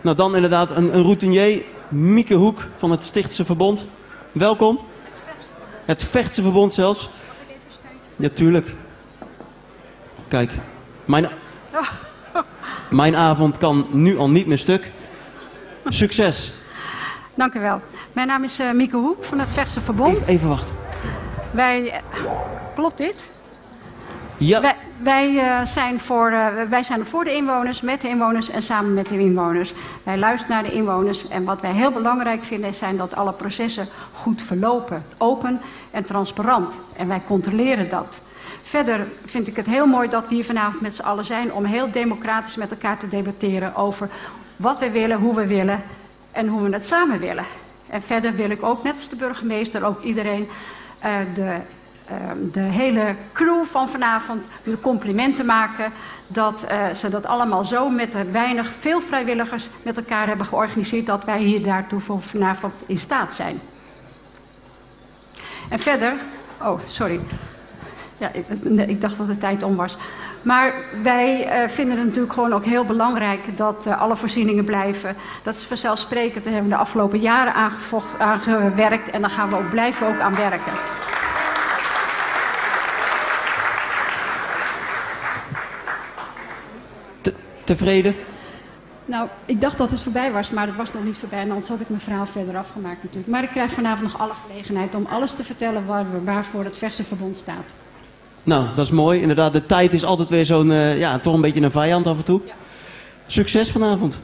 Nou, dan inderdaad een, een routinier, Mieke Hoek van het Stichtse Verbond. Welkom. Het Vechtse Verbond zelfs. Ja, tuurlijk. Kijk, mijn, mijn avond kan nu al niet meer stuk. Succes. Dank u wel. Mijn naam is uh, Mieke Hoek van het Vechtse Verbond. Even, even wachten. Wij, eh, klopt dit? Ja, Wij, wij, eh, zijn voor, eh, wij zijn voor de inwoners, met de inwoners en samen met de inwoners. Wij luisteren naar de inwoners en wat wij heel belangrijk vinden zijn dat alle processen goed verlopen. Open en transparant. En wij controleren dat. Verder vind ik het heel mooi dat we hier vanavond met z'n allen zijn om heel democratisch met elkaar te debatteren over wat we willen, hoe we willen en hoe we het samen willen. En verder wil ik ook, net als de burgemeester, ook iedereen eh, de de hele crew van vanavond de complimenten maken dat uh, ze dat allemaal zo met de weinig, veel vrijwilligers met elkaar hebben georganiseerd dat wij hier daartoe voor vanavond in staat zijn. En verder, oh sorry, ja, ik, ik dacht dat de tijd om was. Maar wij uh, vinden het natuurlijk gewoon ook heel belangrijk dat uh, alle voorzieningen blijven. Dat is vanzelfsprekend, daar hebben we de afgelopen jaren aangewerkt en daar gaan we ook blijven ook aan werken. Tevreden? Nou, ik dacht dat het voorbij was, maar het was nog niet voorbij. En anders had ik mijn verhaal verder afgemaakt natuurlijk. Maar ik krijg vanavond nog alle gelegenheid om alles te vertellen waar, waarvoor het Verse Verbond staat. Nou, dat is mooi. Inderdaad, de tijd is altijd weer zo'n, uh, ja, toch een beetje een vijand af en toe. Ja. Succes vanavond.